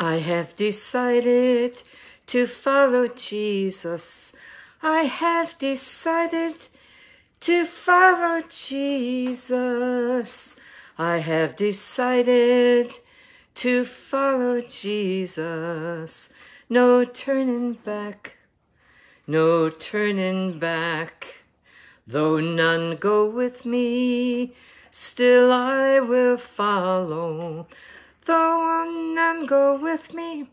I have decided to follow Jesus. I have decided to follow Jesus. I have decided to follow Jesus. No turning back, no turning back. Though none go with me, still I will follow. Though none go with me,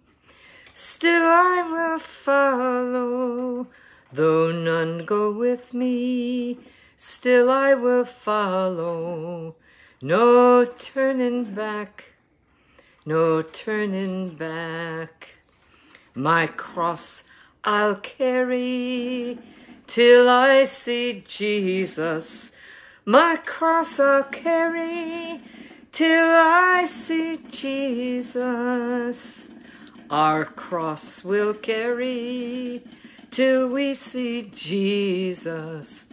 still I will follow. Though none go with me, still I will follow. No turning back, no turning back. My cross I'll carry till I see Jesus. My cross I'll carry till I see Jesus. Our cross will carry till we see Jesus.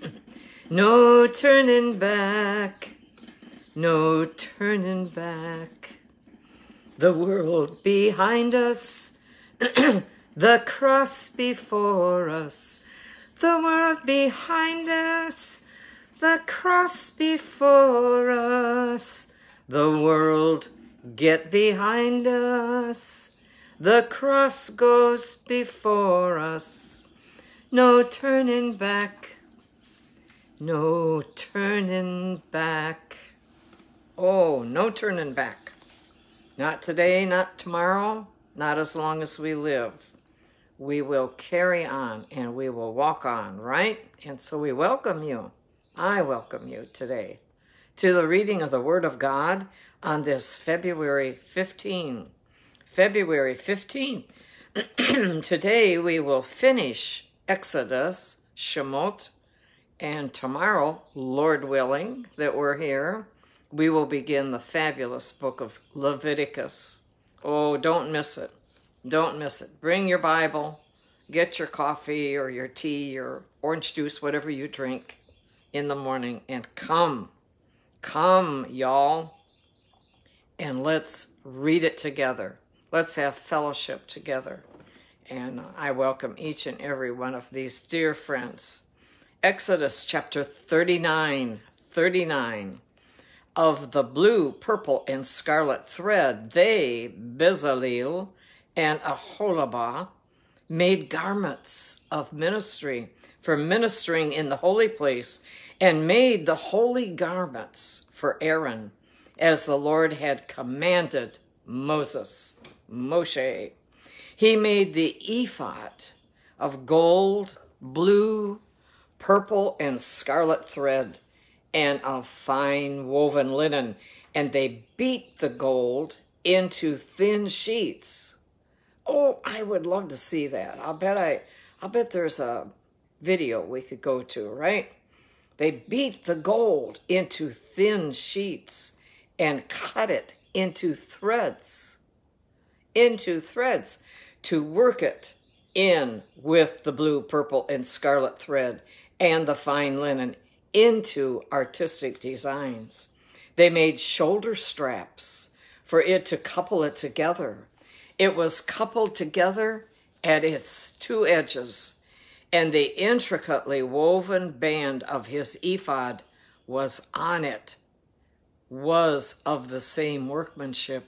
No turning back, no turning back. The world behind us, the cross before us, the world behind us, the cross before us, the world get behind us, the cross goes before us. No turning back, no turning back. Oh, no turning back. Not today, not tomorrow, not as long as we live. We will carry on and we will walk on, right? And so we welcome you. I welcome you today to the reading of the Word of God on this February 15. February 15. today we will finish Exodus, Shemot, and tomorrow, Lord willing, that we're here, we will begin the fabulous book of Leviticus. Oh, don't miss it. Don't miss it. Bring your Bible, get your coffee or your tea or orange juice, whatever you drink in the morning, and come. Come, y'all, and let's read it together. Let's have fellowship together and I welcome each and every one of these dear friends. Exodus chapter 39, 39. Of the blue, purple, and scarlet thread, they, Bezalel and Aholiab, made garments of ministry for ministering in the holy place, and made the holy garments for Aaron, as the Lord had commanded Moses, Moshe. He made the ephod of gold, blue, purple, and scarlet thread, and of fine woven linen, and they beat the gold into thin sheets. Oh, I would love to see that. I'll bet I I'll bet there's a video we could go to, right? They beat the gold into thin sheets and cut it into threads. Into threads to work it in with the blue, purple, and scarlet thread and the fine linen into artistic designs. They made shoulder straps for it to couple it together. It was coupled together at its two edges, and the intricately woven band of his ephod was on it, was of the same workmanship,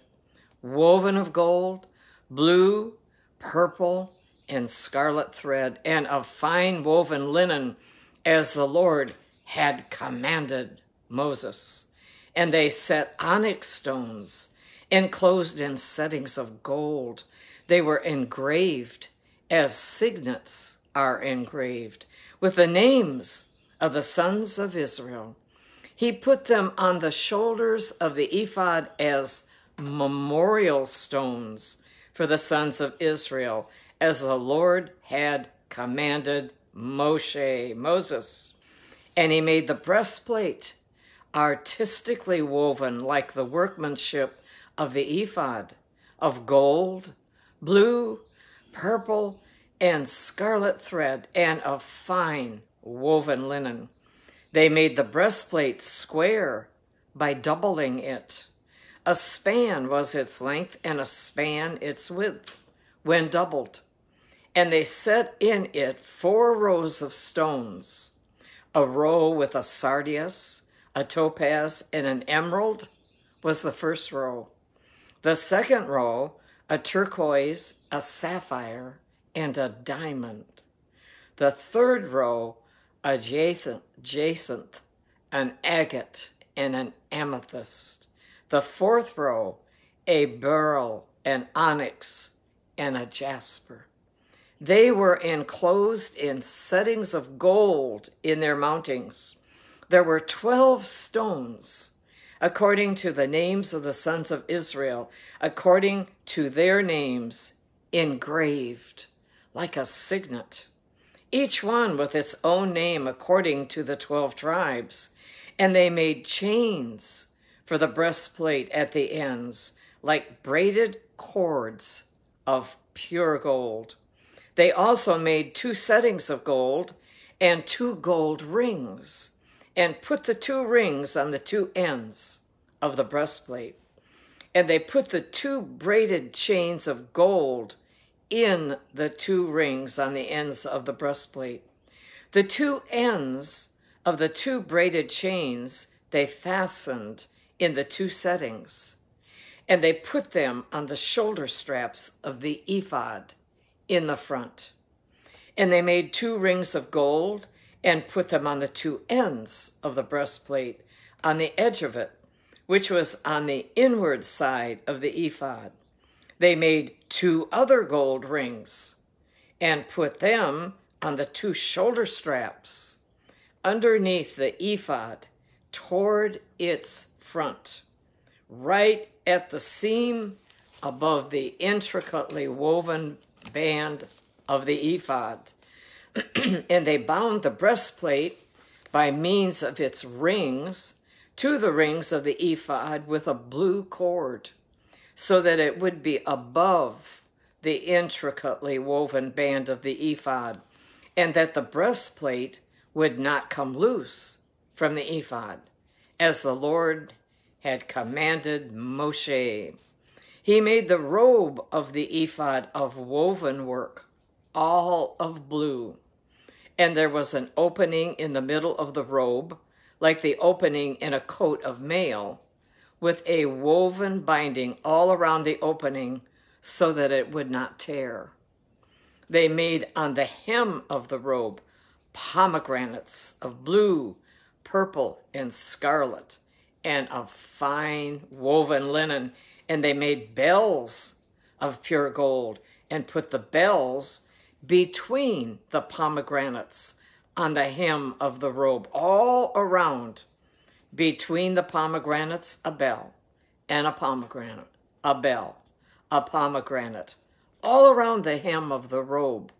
woven of gold, blue, purple and scarlet thread, and of fine woven linen, as the Lord had commanded Moses. And they set onyx stones enclosed in settings of gold. They were engraved as signets are engraved with the names of the sons of Israel. He put them on the shoulders of the ephod as memorial stones for the sons of Israel, as the Lord had commanded Moshe, Moses. And he made the breastplate artistically woven like the workmanship of the ephod of gold, blue, purple, and scarlet thread, and of fine woven linen. They made the breastplate square by doubling it A span was its length, and a span its width, when doubled. And they set in it four rows of stones a row with a sardius, a topaz, and an emerald was the first row. The second row, a turquoise, a sapphire, and a diamond. The third row, a jacinth, an agate, and an amethyst. The fourth row, a beryl, an onyx, and a jasper. They were enclosed in settings of gold in their mountings. There were 12 stones, according to the names of the sons of Israel, according to their names, engraved like a signet, each one with its own name according to the 12 tribes. And they made chains for the breastplate at the ends, like braided cords of pure gold. They also made two settings of gold and two gold rings, and put the two rings on the two ends of the breastplate. And they put the two braided chains of gold in the two rings on the ends of the breastplate. The two ends of the two braided chains they fastened in the two settings, and they put them on the shoulder straps of the ephod in the front. And they made two rings of gold and put them on the two ends of the breastplate, on the edge of it, which was on the inward side of the ephod. They made two other gold rings and put them on the two shoulder straps underneath the ephod toward its front, right at the seam above the intricately woven band of the ephod. and they bound the breastplate by means of its rings to the rings of the ephod with a blue cord, so that it would be above the intricately woven band of the ephod, and that the breastplate would not come loose from the ephod, as the Lord had commanded Moshe. He made the robe of the ephod of woven work, all of blue. And there was an opening in the middle of the robe, like the opening in a coat of mail, with a woven binding all around the opening so that it would not tear. They made on the hem of the robe pomegranates of blue, purple, and scarlet, and of fine woven linen and they made bells of pure gold and put the bells between the pomegranates on the hem of the robe, all around. Between the pomegranates, a bell, and a pomegranate, a bell, a pomegranate, all around the hem of the robe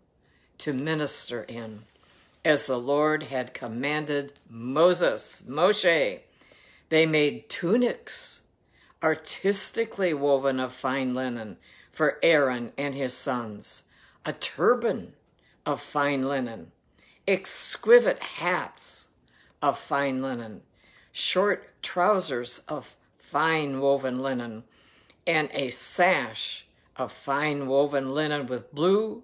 to minister in, as the Lord had commanded Moses, Moshe. They made tunics artistically woven of fine linen for Aaron and his sons, a turban of fine linen, exquisite hats of fine linen, short trousers of fine woven linen, and a sash of fine woven linen with blue,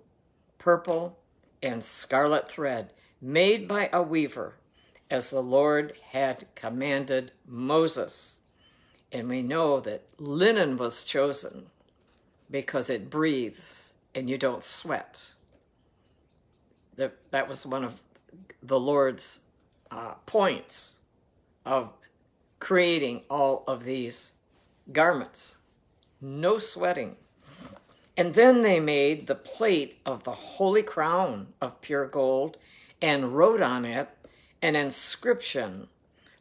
purple, and scarlet thread made by a weaver, as the Lord had commanded Moses. And we know that linen was chosen because it breathes and you don't sweat. That, that was one of the Lord's uh, points of creating all of these garments. No sweating. And then they made the plate of the holy crown of pure gold and wrote on it an inscription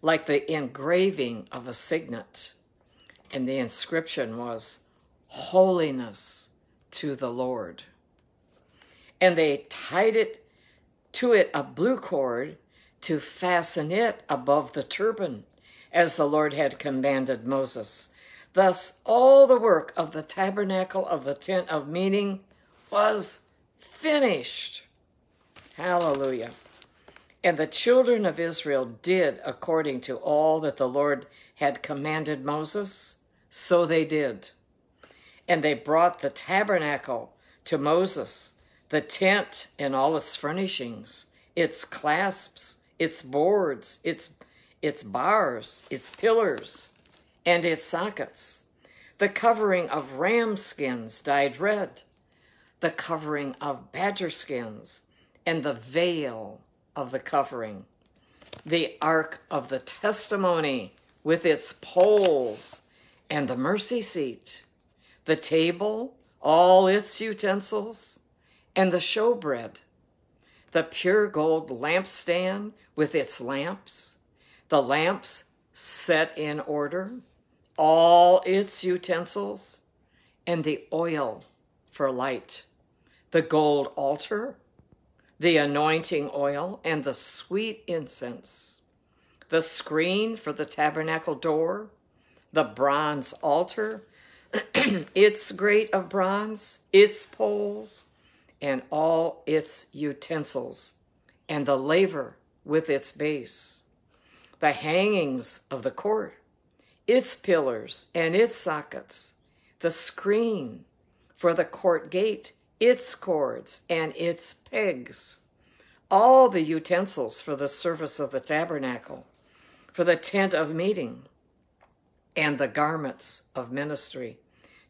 like the engraving of a signet and the inscription was holiness to the Lord. And they tied it to it a blue cord to fasten it above the turban, as the Lord had commanded Moses. Thus, all the work of the tabernacle of the tent of meeting was finished. Hallelujah. And the children of Israel did according to all that the Lord had commanded Moses So they did. And they brought the tabernacle to Moses, the tent and all its furnishings, its clasps, its boards, its, its bars, its pillars, and its sockets, the covering of ram skins dyed red, the covering of badger skins, and the veil of the covering, the ark of the testimony with its poles and the mercy seat, the table, all its utensils, and the showbread, the pure gold lampstand with its lamps, the lamps set in order, all its utensils, and the oil for light, the gold altar, the anointing oil, and the sweet incense, the screen for the tabernacle door, the bronze altar, its grate of bronze, its poles, and all its utensils, and the laver with its base, the hangings of the court, its pillars and its sockets, the screen for the court gate, its cords and its pegs, all the utensils for the service of the tabernacle, for the tent of meeting, and the garments of ministry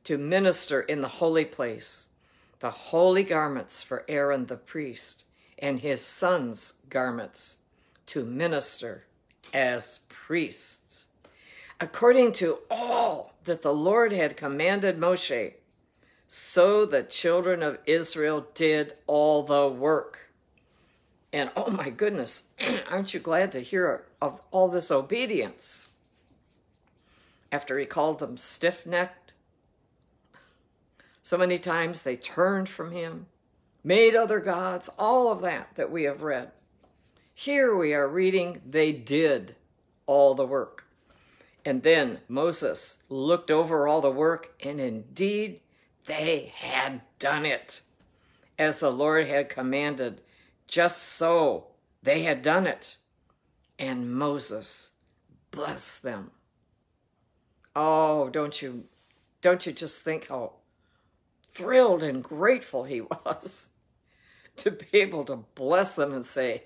to minister in the holy place, the holy garments for Aaron the priest, and his sons' garments to minister as priests, according to all that the Lord had commanded Moshe. So the children of Israel did all the work. And oh my goodness, aren't you glad to hear of all this obedience? After he called them stiff necked, so many times they turned from him, made other gods, all of that that we have read. Here we are reading, they did all the work. And then Moses looked over all the work, and indeed they had done it. As the Lord had commanded, just so they had done it. And Moses blessed them. Oh, don't you don't you just think how thrilled and grateful he was to be able to bless them and say,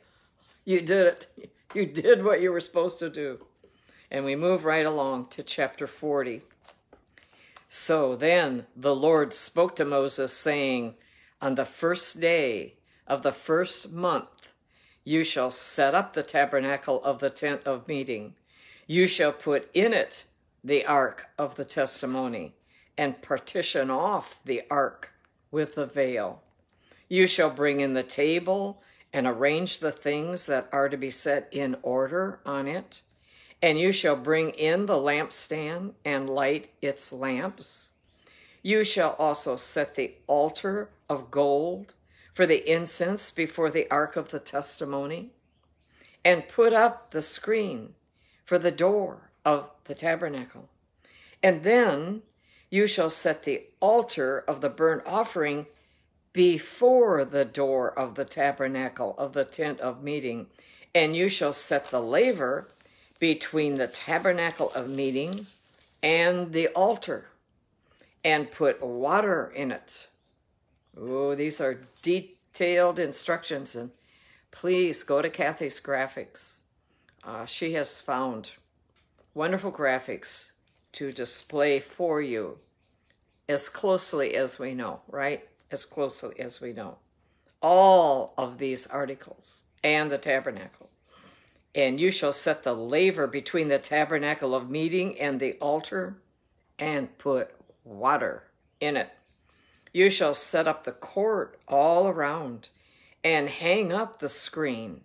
You did it. You did what you were supposed to do. And we move right along to chapter 40. So then the Lord spoke to Moses, saying, On the first day of the first month, you shall set up the tabernacle of the tent of meeting. You shall put in it the ark of the testimony and partition off the ark with the veil. You shall bring in the table and arrange the things that are to be set in order on it. And you shall bring in the lampstand and light its lamps. You shall also set the altar of gold for the incense before the ark of the testimony, and put up the screen for the door of the tabernacle. And then you shall set the altar of the burnt offering before the door of the tabernacle of the tent of meeting, and you shall set the laver between the tabernacle of meeting and the altar, and put water in it. Oh, these are detailed instructions, and please go to Kathy's graphics. Uh, she has found wonderful graphics to display for you as closely as we know, right? As closely as we know. All of these articles and the tabernacle. And you shall set the laver between the tabernacle of meeting and the altar and put water in it. You shall set up the court all around and hang up the screen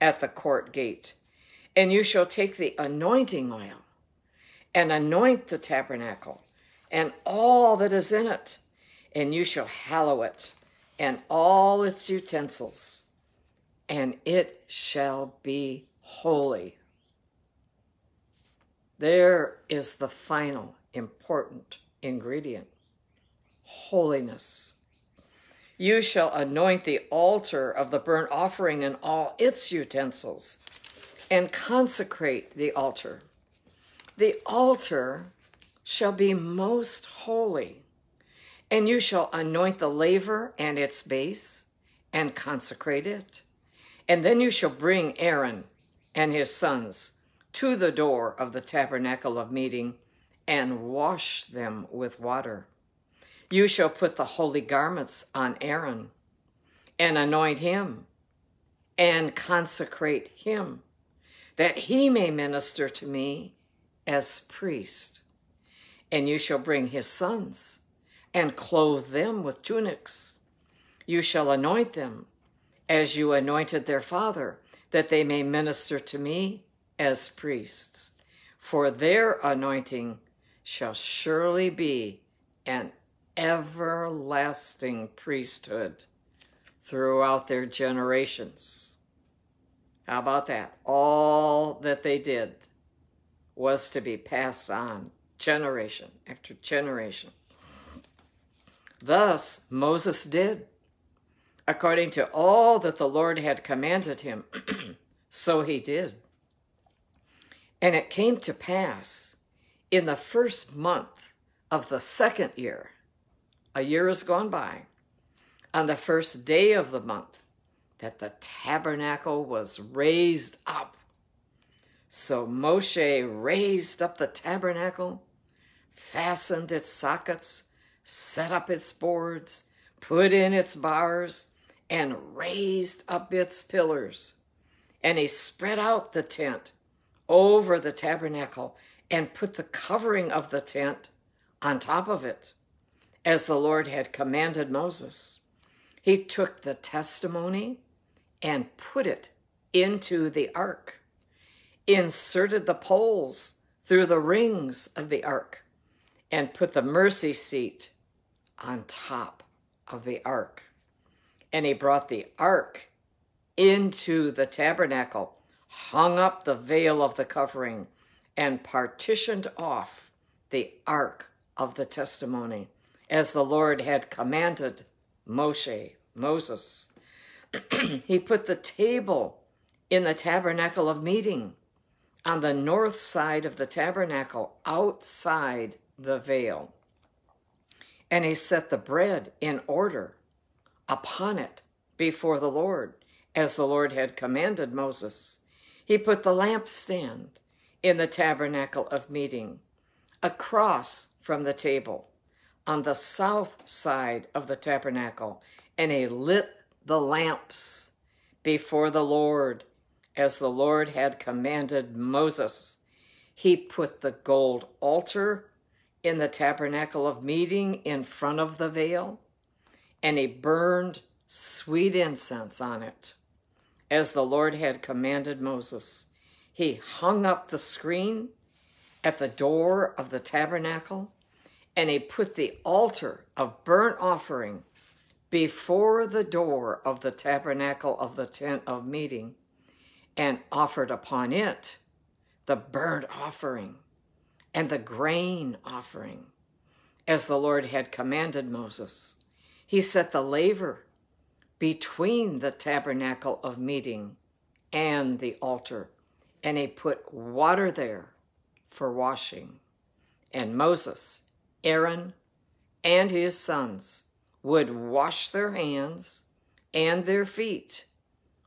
at the court gate. And you shall take the anointing oil and anoint the tabernacle and all that is in it, and you shall hallow it and all its utensils, and it shall be holy. There is the final important ingredient holiness. You shall anoint the altar of the burnt offering and all its utensils, and consecrate the altar the altar shall be most holy, and you shall anoint the laver and its base and consecrate it. And then you shall bring Aaron and his sons to the door of the tabernacle of meeting and wash them with water. You shall put the holy garments on Aaron and anoint him and consecrate him, that he may minister to me as priest. And you shall bring his sons and clothe them with tunics. You shall anoint them as you anointed their father, that they may minister to me as priests. For their anointing shall surely be an everlasting priesthood throughout their generations. How about that? All that they did was to be passed on generation after generation. Thus, Moses did, according to all that the Lord had commanded him. so he did. And it came to pass in the first month of the second year, a year has gone by, on the first day of the month, that the tabernacle was raised up. So Moshe raised up the tabernacle, fastened its sockets, set up its boards, put in its bars, and raised up its pillars. And he spread out the tent over the tabernacle and put the covering of the tent on top of it, as the Lord had commanded Moses. He took the testimony and put it into the ark, inserted the poles through the rings of the ark, and put the mercy seat on top of the ark. And he brought the ark into the tabernacle, hung up the veil of the covering, and partitioned off the ark of the testimony, as the Lord had commanded Moshe, Moses. he put the table in the tabernacle of meeting on the north side of the tabernacle outside the veil. And he set the bread in order upon it before the Lord, as the Lord had commanded Moses. He put the lampstand in the tabernacle of meeting, across from the table, on the south side of the tabernacle, and he lit the lamps before the Lord, as the Lord had commanded Moses. He put the gold altar in the tabernacle of meeting in front of the veil, and he burned sweet incense on it, as the Lord had commanded Moses. He hung up the screen at the door of the tabernacle, and he put the altar of burnt offering before the door of the tabernacle of the tent of meeting, and offered upon it the burnt offering and the grain offering, as the Lord had commanded Moses. He set the laver between the tabernacle of meeting and the altar and he put water there for washing. And Moses, Aaron, and his sons would wash their hands and their feet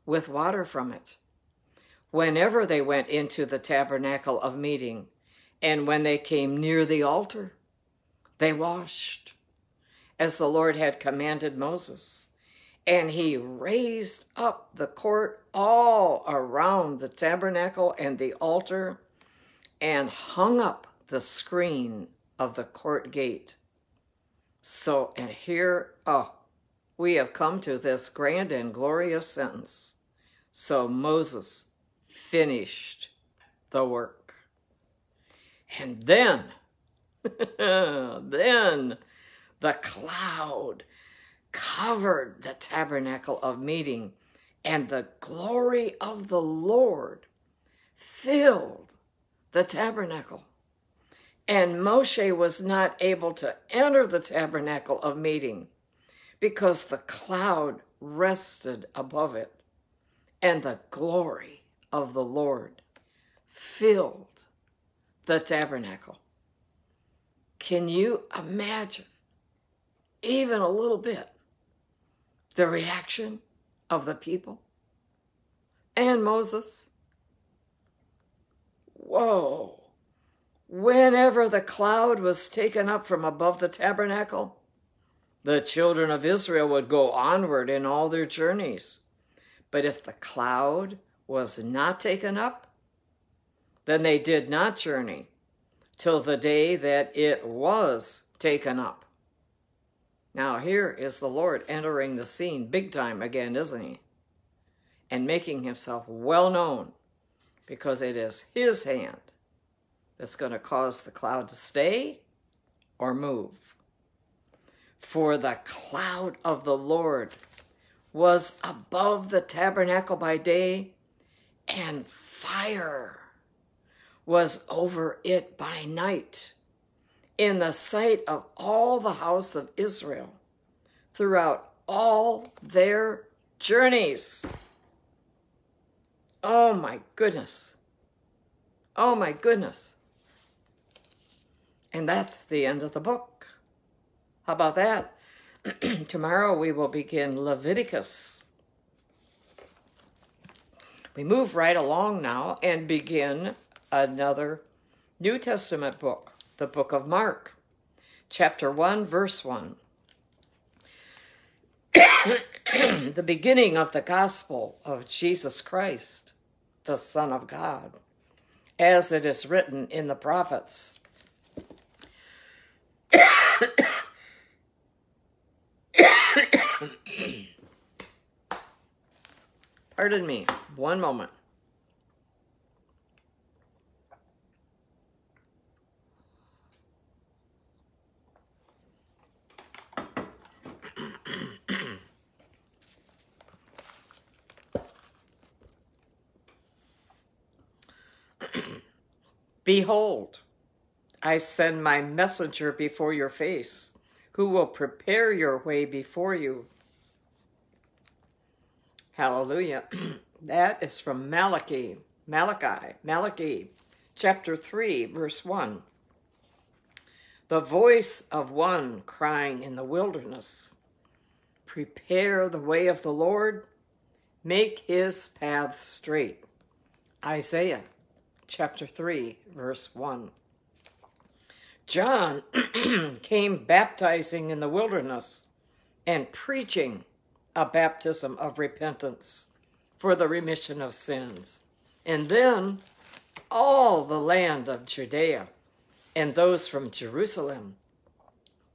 with water from it whenever they went into the tabernacle of meeting and when they came near the altar, they washed as the Lord had commanded Moses and he raised up the court all around the tabernacle and the altar and hung up the screen of the court gate. So, and here, oh, we have come to this grand and glorious sentence. So Moses finished the work. And then, then the cloud covered the tabernacle of meeting, and the glory of the Lord filled the tabernacle. And Moshe was not able to enter the tabernacle of meeting because the cloud rested above it, and the glory of the Lord filled the tabernacle. Can you imagine, even a little bit, the reaction of the people and Moses? Whoa! Whenever the cloud was taken up from above the tabernacle, the children of Israel would go onward in all their journeys. But if the cloud was not taken up, then they did not journey till the day that it was taken up. Now, here is the Lord entering the scene big time again, isn't he? And making himself well known because it is his hand that's going to cause the cloud to stay or move. For the cloud of the Lord was above the tabernacle by day, and fire was over it by night, in the sight of all the house of Israel, throughout all their journeys. Oh my goodness. Oh my goodness. And that's the end of the book. How about that? Tomorrow we will begin Leviticus. We move right along now and begin another New Testament book, the book of Mark, chapter 1, verse 1. the beginning of the gospel of Jesus Christ, the Son of God, as it is written in the prophets. Pardon me, one moment. Behold, I send my messenger before your face, who will prepare your way before you. Hallelujah. that is from Malachi, Malachi, Malachi, chapter 3, verse 1. The voice of one crying in the wilderness, Prepare the way of the Lord, make his path straight. Isaiah chapter 3, verse 1. John came baptizing in the wilderness and preaching a baptism of repentance for the remission of sins. And then all the land of Judea and those from Jerusalem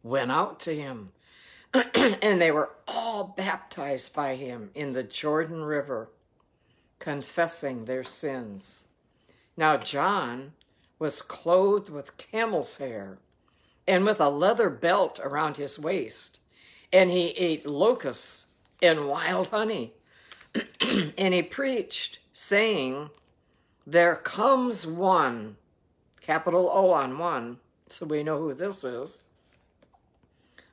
went out to him, and they were all baptized by him in the Jordan River, confessing their sins. Now, John was clothed with camel's hair and with a leather belt around his waist, and he ate locusts and wild honey. and he preached, saying, There comes one, capital O on one, so we know who this is.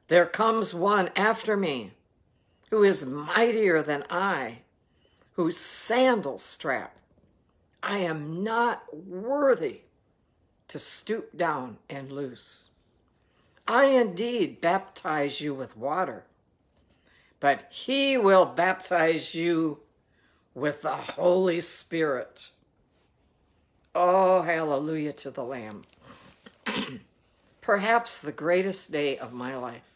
There comes one after me who is mightier than I, whose sandal strap I am not worthy to stoop down and loose. I indeed baptize you with water, but he will baptize you with the Holy Spirit. Oh, hallelujah to the Lamb. Perhaps the greatest day of my life.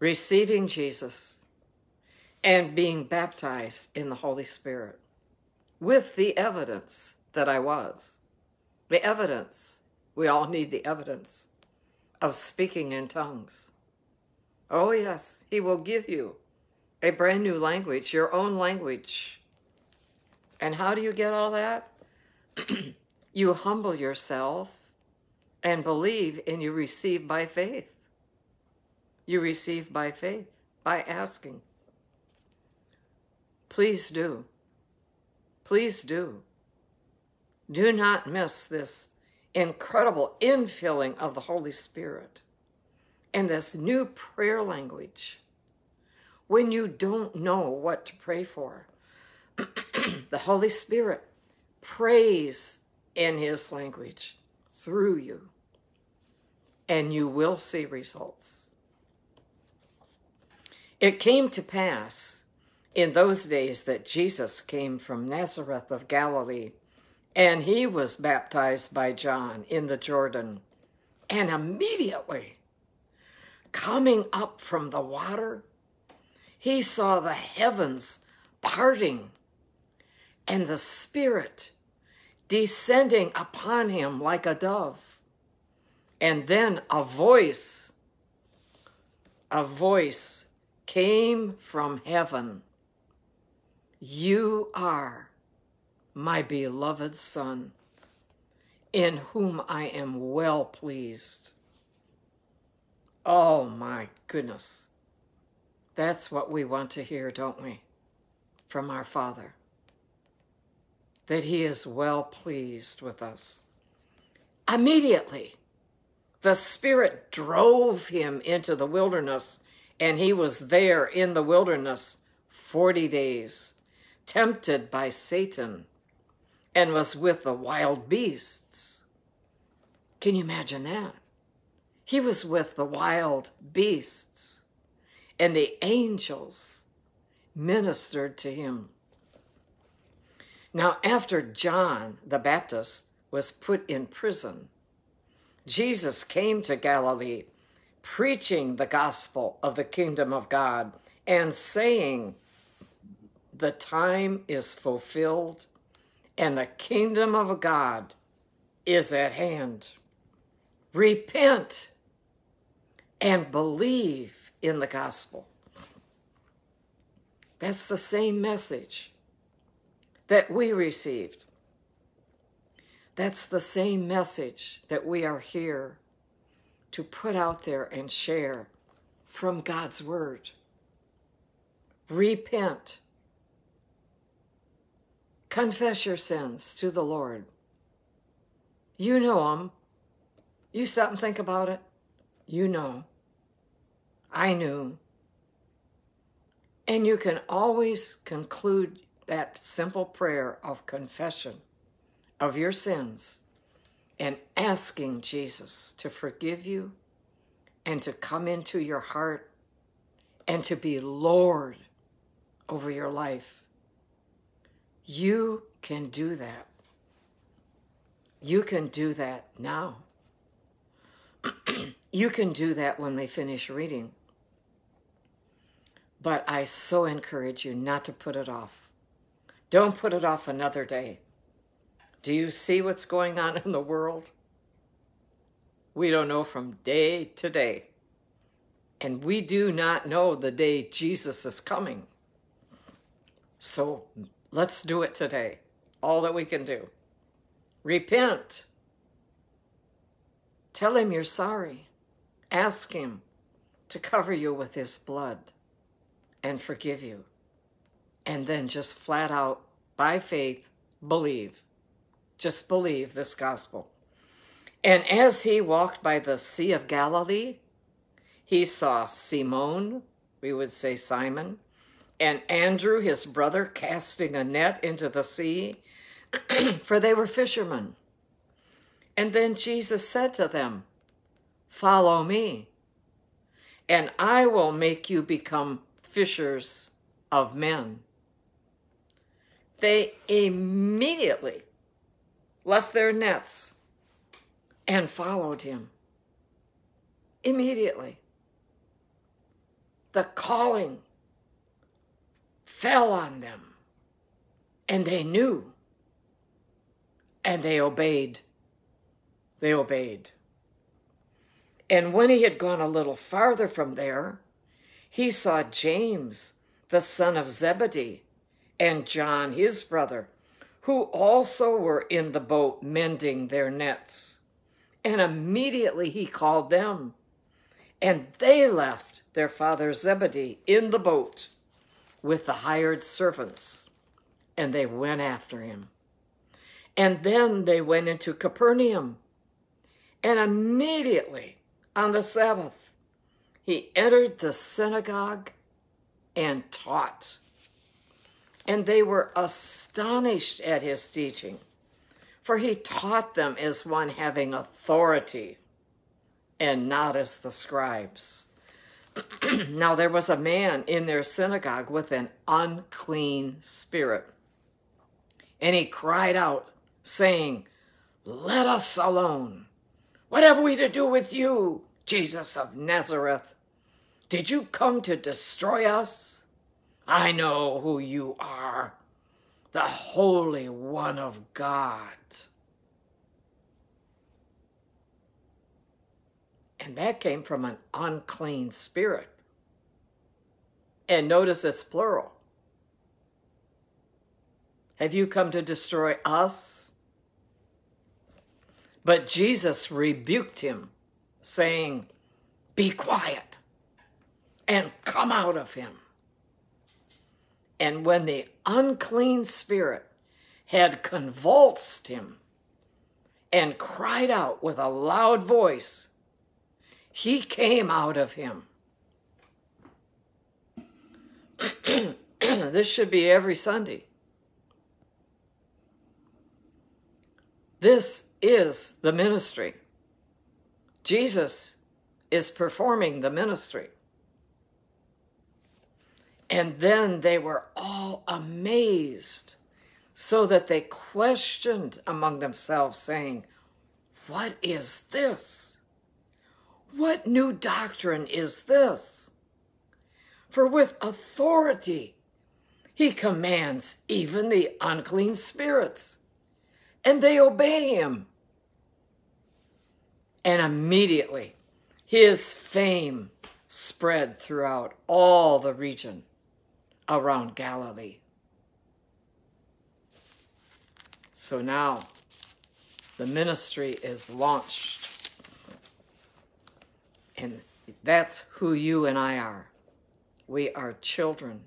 Receiving Jesus and being baptized in the Holy Spirit with the evidence that I was. The evidence, we all need the evidence of speaking in tongues. Oh, yes, He will give you a brand new language, your own language. And how do you get all that? you humble yourself and believe, and you receive by faith. You receive by faith, by asking. Please do. Please do. Do not miss this incredible infilling of the Holy Spirit and this new prayer language. When you don't know what to pray for, the Holy Spirit prays in His language through you. and you will see results. It came to pass in those days that Jesus came from Nazareth of Galilee, and he was baptized by John in the Jordan. And immediately, coming up from the water, he saw the heavens parting and the Spirit descending upon him like a dove. And then a voice, a voice came from heaven. You are my beloved Son, in whom I am well pleased. Oh my goodness. That's what we want to hear, don't we? From our Father. That He is well pleased with us. Immediately, the Spirit drove him into the wilderness, and he was there in the wilderness 40 days, tempted by Satan, and was with the wild beasts. Can you imagine that? He was with the wild beasts, and the angels ministered to him. Now, after John the Baptist was put in prison, Jesus came to Galilee, preaching the gospel of the kingdom of God and saying, The time is fulfilled and the kingdom of God is at hand. Repent and believe in the gospel. That's the same message that we received. That's the same message that we are here to put out there and share from God's Word. Repent. Confess your sins to the Lord. You know them. You stop and think about it. You know. I knew. And you can always conclude that simple prayer of confession of your sins and asking Jesus to forgive you and to come into your heart and to be Lord over your life. You can do that. You can do that now. you can do that when we finish reading. But I so encourage you not to put it off. Don't put it off another day. Do you see what's going on in the world? We don't know from day to day. And we do not know the day Jesus is coming. So let's do it today. All that we can do. Repent. Tell him you're sorry. Ask him to cover you with his blood and forgive you. And then just flat out, by faith, believe. Just believe this gospel. And as he walked by the Sea of Galilee, he saw Simon, we would say Simon, and Andrew, his brother, casting a net into the sea, for they were fishermen. And then Jesus said to them, Follow me, and I will make you become fishers of men. They immediately left their nets, and followed him. Immediately, the calling fell on them, and they knew, and they obeyed. They obeyed. And when he had gone a little farther from there, he saw James, the son of Zebedee, and John, his brother, who also were in the boat mending their nets. And immediately he called them, and they left their father Zebedee in the boat with the hired servants, and they went after him. And then they went into Capernaum, and immediately on the Sabbath he entered the synagogue and taught and they were astonished at his teaching, for he taught them as one having authority, and not as the scribes. now there was a man in their synagogue with an unclean spirit. And he cried out, saying, Let us alone. What have we to do with you, Jesus of Nazareth? Did you come to destroy us? I know who you are, the Holy One of God. And that came from an unclean spirit. And notice it's plural. Have you come to destroy us? But Jesus rebuked him, saying, Be quiet and come out of him. And when the unclean spirit had convulsed him and cried out with a loud voice, he came out of him. this should be every Sunday. This is the ministry. Jesus is performing the ministry. And then they were all amazed, so that they questioned among themselves, saying, What is this? What new doctrine is this? For with authority he commands even the unclean spirits, and they obey him. And immediately his fame spread throughout all the region around Galilee. So now the ministry is launched and that's who you and I are. We are children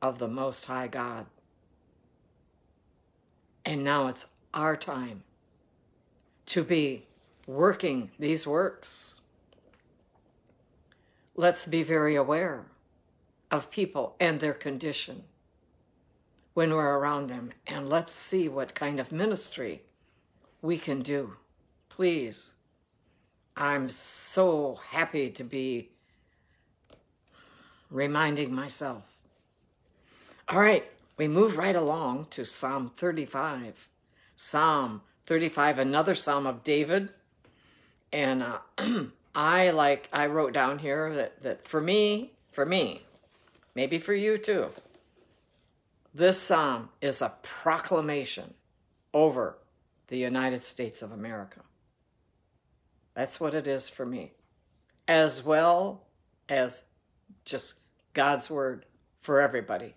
of the Most High God. And now it's our time to be working these works. Let's be very aware of people and their condition when we're around them, and let's see what kind of ministry we can do. Please I'm so happy to be reminding myself. All right, we move right along to Psalm 35. Psalm 35, another Psalm of David. And uh, I like, I wrote down here that, that for me, for me, maybe for you too, this Psalm is a proclamation over the United States of America. That's what it is for me, as well as just God's word for everybody,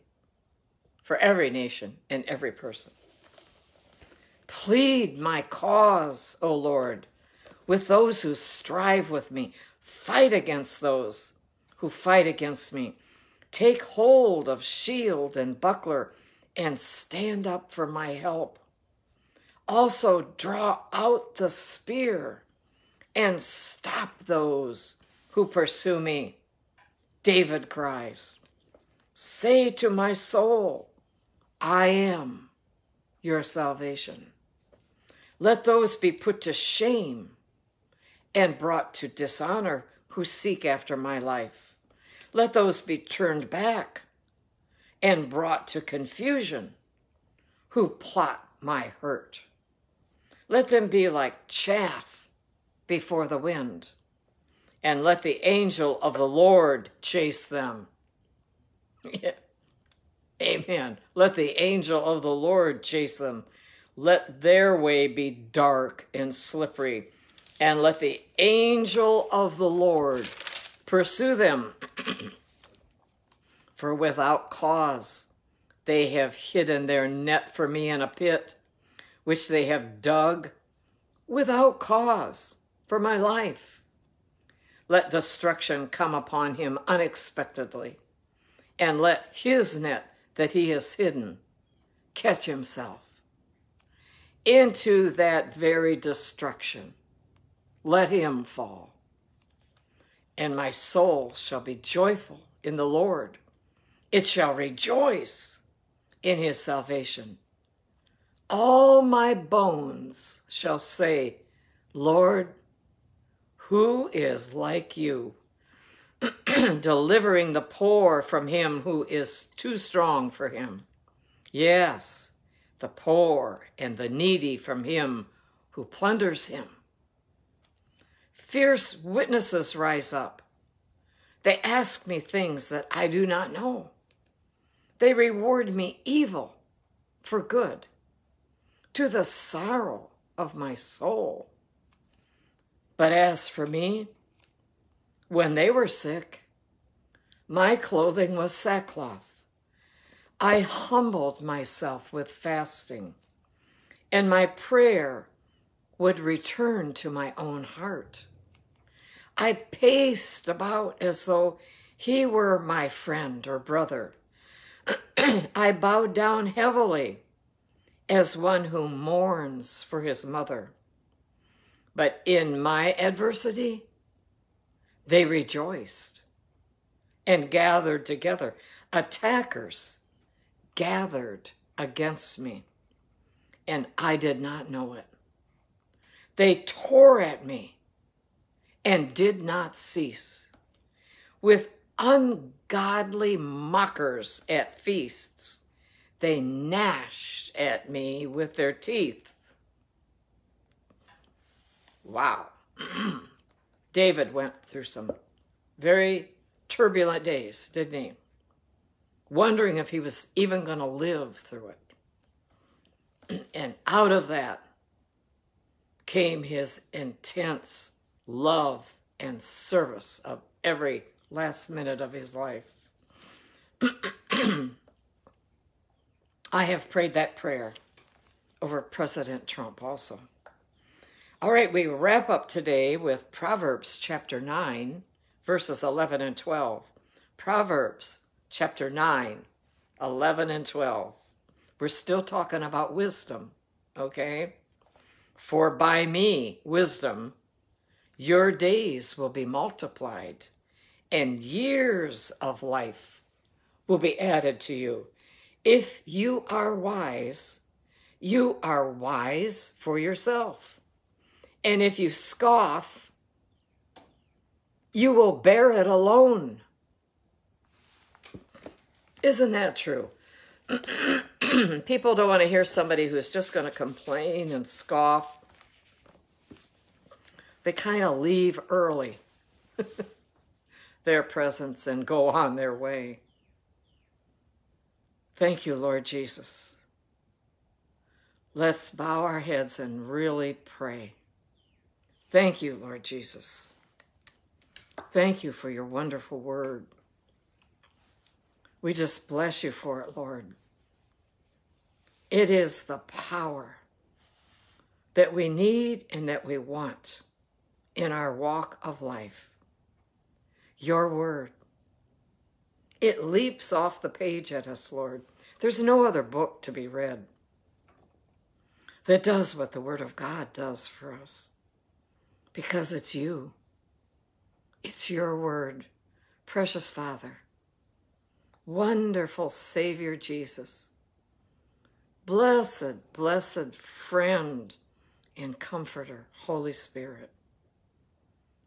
for every nation and every person. Plead my cause, O Lord, with those who strive with me. Fight against those who fight against me. Take hold of shield and buckler and stand up for my help. Also, draw out the spear and stop those who pursue me. David cries, Say to my soul, I am your salvation. Let those be put to shame and brought to dishonor who seek after my life. Let those be turned back and brought to confusion who plot my hurt. Let them be like chaff before the wind, and let the angel of the Lord chase them. Amen. Let the angel of the Lord chase them. Let their way be dark and slippery, and let the angel of the Lord pursue them. For without cause they have hidden their net for me in a pit, which they have dug without cause for my life. Let destruction come upon him unexpectedly, and let his net that he has hidden catch himself. Into that very destruction, let him fall. And my soul shall be joyful in the Lord. It shall rejoice in his salvation. All my bones shall say, Lord, Who is like you? Delivering the poor from him who is too strong for him. Yes, the poor and the needy from him who plunders him. Fierce witnesses rise up. They ask me things that I do not know. They reward me evil for good to the sorrow of my soul. But as for me, when they were sick, my clothing was sackcloth. I humbled myself with fasting, and my prayer would return to my own heart. I paced about as though he were my friend or brother. I bowed down heavily as one who mourns for his mother. But in my adversity, they rejoiced and gathered together. Attackers gathered against me, and I did not know it. They tore at me and did not cease. With ungodly mockers at feasts, they gnashed at me with their teeth. Wow. David went through some very turbulent days, didn't he? Wondering if he was even going to live through it. And out of that came his intense love and service of every last minute of his life. I have prayed that prayer over President Trump also. All right, we wrap up today with Proverbs chapter 9, verses 11 and 12. Proverbs chapter 9, 11 and 12. We're still talking about wisdom, okay? For by me, wisdom, your days will be multiplied, and years of life will be added to you. If you are wise, you are wise for yourself. And if you scoff, you will bear it alone. Isn't that true? People don't want to hear somebody who's just going to complain and scoff. They kind of leave early their presence and go on their way. Thank you, Lord Jesus. Let's bow our heads and really pray. Thank you, Lord Jesus. Thank you for your wonderful word. We just bless you for it, Lord. It is the power that we need and that we want in our walk of life. Your word. It leaps off the page at us, Lord. There's no other book to be read that does what the Word of God does for us because it's you. It's your Word, precious Father, wonderful Savior Jesus, blessed, blessed friend and comforter, Holy Spirit.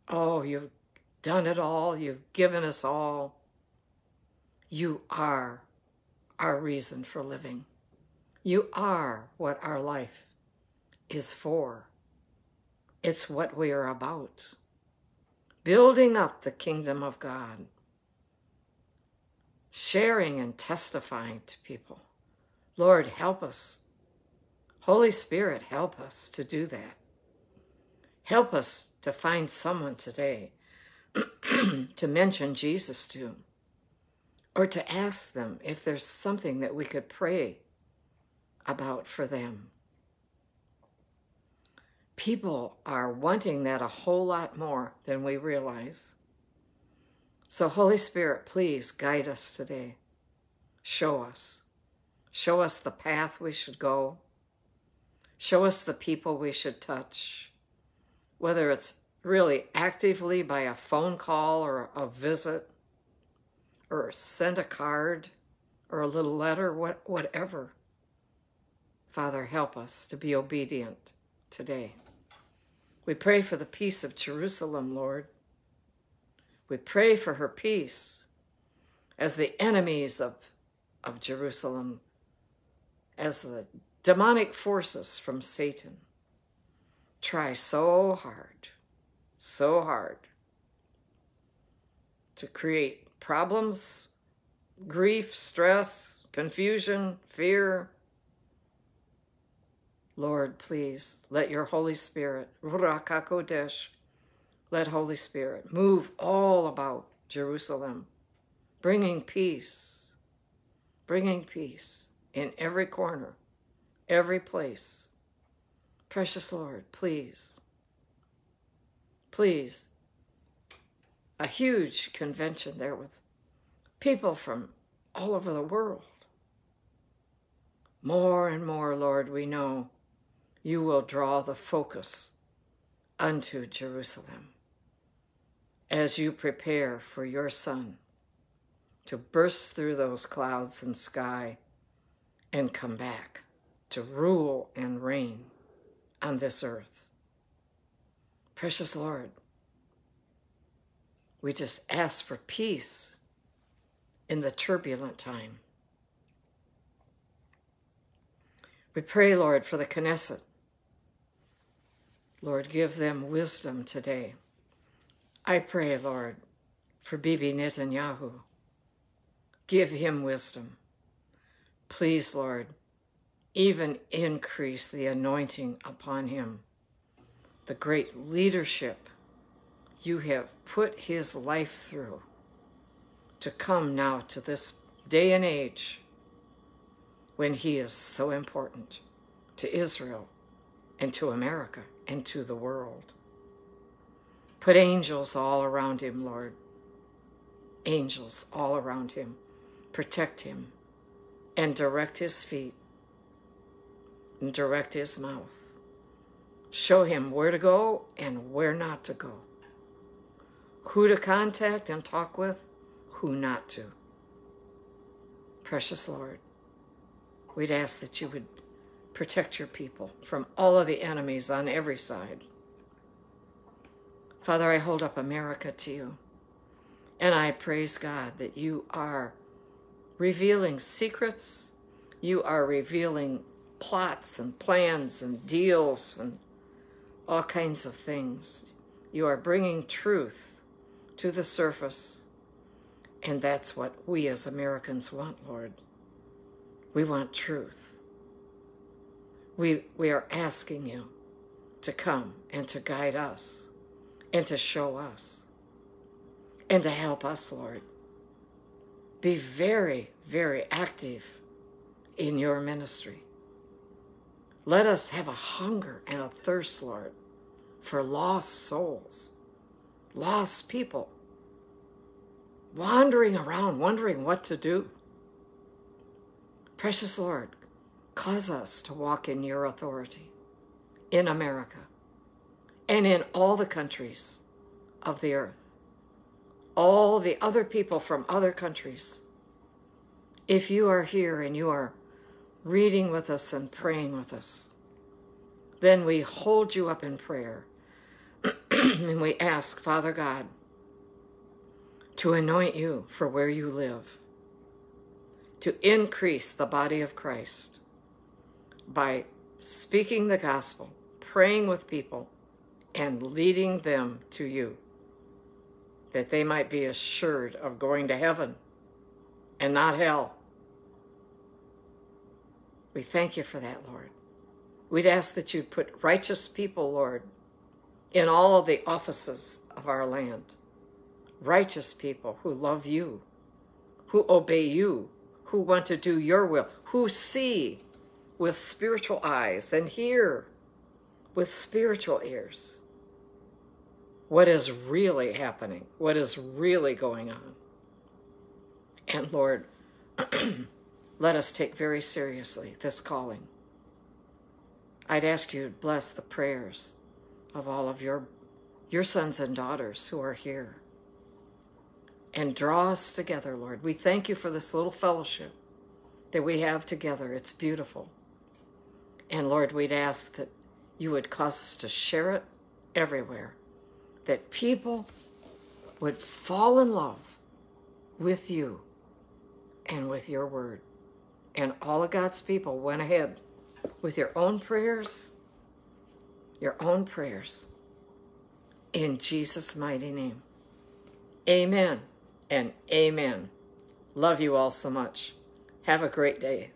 Oh, you've done it all, you've given us all. You are our reason for living. You are what our life is for. It's what we are about. Building up the kingdom of God. Sharing and testifying to people. Lord, help us. Holy Spirit, help us to do that. Help us to find someone today to mention Jesus to or to ask them if there's something that we could pray about for them. People are wanting that a whole lot more than we realize. So, Holy Spirit, please guide us today. Show us. Show us the path we should go. Show us the people we should touch, whether it's really actively by a phone call or a visit or send a card or a little letter, what, whatever. Father, help us to be obedient today. We pray for the peace of Jerusalem, Lord. We pray for her peace as the enemies of, of Jerusalem, as the demonic forces from Satan try so hard, so hard to create problems, grief, stress, confusion, fear. Lord, please let your Holy Spirit, Ruach HaKodesh, let Holy Spirit move all about Jerusalem, bringing peace, bringing peace in every corner, every place. Precious Lord, please, please, a huge convention there with people from all over the world. More and more, Lord, we know you will draw the focus unto Jerusalem as you prepare for your Son to burst through those clouds and sky and come back to rule and reign on this earth. Precious Lord, we just ask for peace in the turbulent time. We pray, Lord, for the Knesset. Lord, give them wisdom today. I pray, Lord, for Bibi Netanyahu. Give him wisdom. Please, Lord, even increase the anointing upon him, the great leadership you have put his life through to come now to this day and age when he is so important to Israel and to America and to the world. Put angels all around him, Lord. Angels all around him. Protect him and direct his feet and direct his mouth. Show him where to go and where not to go, who to contact and talk with, who not to. Precious Lord, we'd ask that you would protect your people from all of the enemies on every side. Father, I hold up America to you, and I praise God that you are revealing secrets, you are revealing plots and plans and deals and all kinds of things. You are bringing truth to the surface. And that's what we as Americans want, Lord. We want truth. We, we are asking you to come and to guide us and to show us and to help us, Lord. Be very, very active in your ministry. Let us have a hunger and a thirst, Lord, for lost souls, lost people, wandering around, wondering what to do. Precious Lord, cause us to walk in your authority in America and in all the countries of the earth. All the other people from other countries. If you are here and you are reading with us and praying with us, then we hold you up in prayer and we ask, Father God, to anoint you for where you live, to increase the body of Christ by speaking the gospel, praying with people, and leading them to you, that they might be assured of going to heaven and not hell. We thank you for that, Lord. We'd ask that you put righteous people, Lord, in all of the offices of our land. Righteous people who love you, who obey you, who want to do your will, who see with spiritual eyes and hear with spiritual ears what is really happening, what is really going on. And Lord, let us take very seriously this calling. I'd ask you to bless the prayers of all of your, your sons and daughters who are here. And draw us together, Lord. We thank you for this little fellowship that we have together. It's beautiful. And Lord, we'd ask that you would cause us to share it everywhere, that people would fall in love with you and with your word. And all of God's people went ahead with your own prayers, your own prayers. In Jesus' mighty name. Amen and amen. Love you all so much. Have a great day.